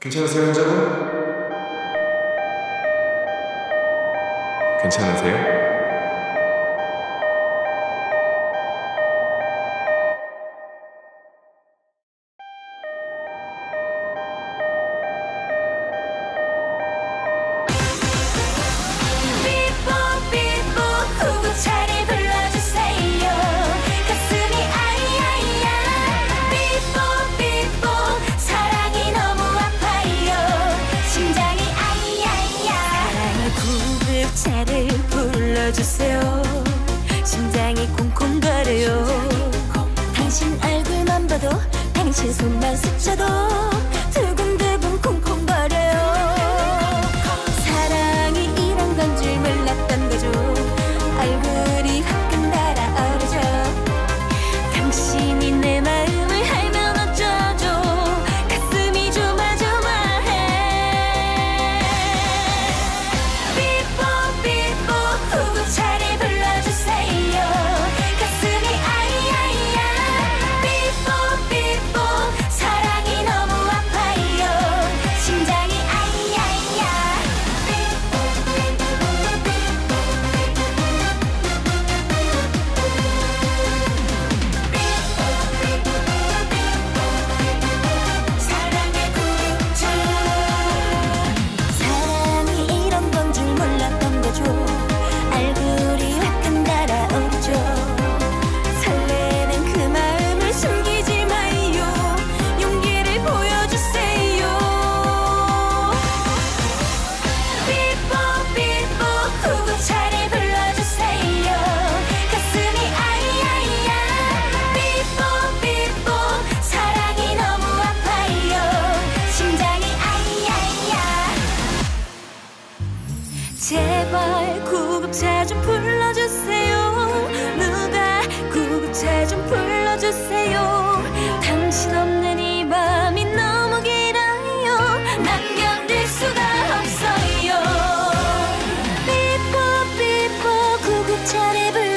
괜찮으세요, 환자분? 괜찮으세요? 구급차를 불러주세요. 심장이 콩콩거려요. 당신 얼굴만 봐도 당신 손만 스쳐도 차례 불